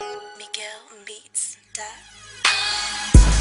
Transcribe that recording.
Miguel Beats. Dot.